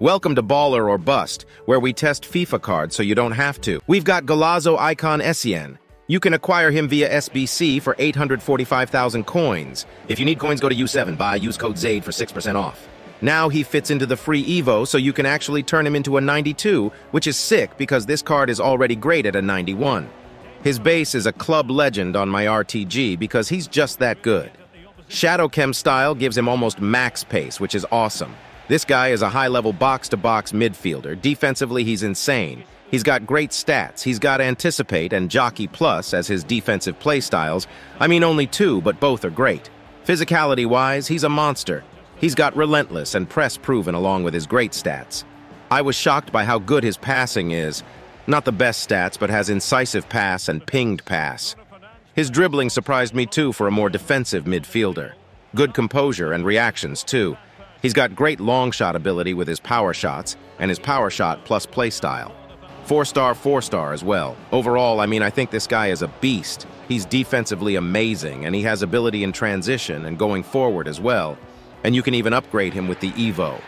Welcome to Baller or Bust, where we test FIFA cards so you don't have to. We've got Golazo Icon Essien. You can acquire him via SBC for 845,000 coins. If you need coins, go to U7. Buy, use code ZADE for 6% off. Now he fits into the free Evo, so you can actually turn him into a 92, which is sick because this card is already great at a 91. His base is a club legend on my RTG because he's just that good. Shadow Chem style gives him almost max pace, which is awesome. This guy is a high-level box-to-box midfielder. Defensively, he's insane. He's got great stats. He's got Anticipate and Jockey Plus as his defensive playstyles. I mean, only two, but both are great. Physicality-wise, he's a monster. He's got Relentless and Press proven along with his great stats. I was shocked by how good his passing is. Not the best stats, but has incisive pass and pinged pass. His dribbling surprised me too for a more defensive midfielder. Good composure and reactions too. He's got great long shot ability with his power shots and his power shot plus play style. Four star, four star as well. Overall, I mean, I think this guy is a beast. He's defensively amazing and he has ability in transition and going forward as well. And you can even upgrade him with the Evo.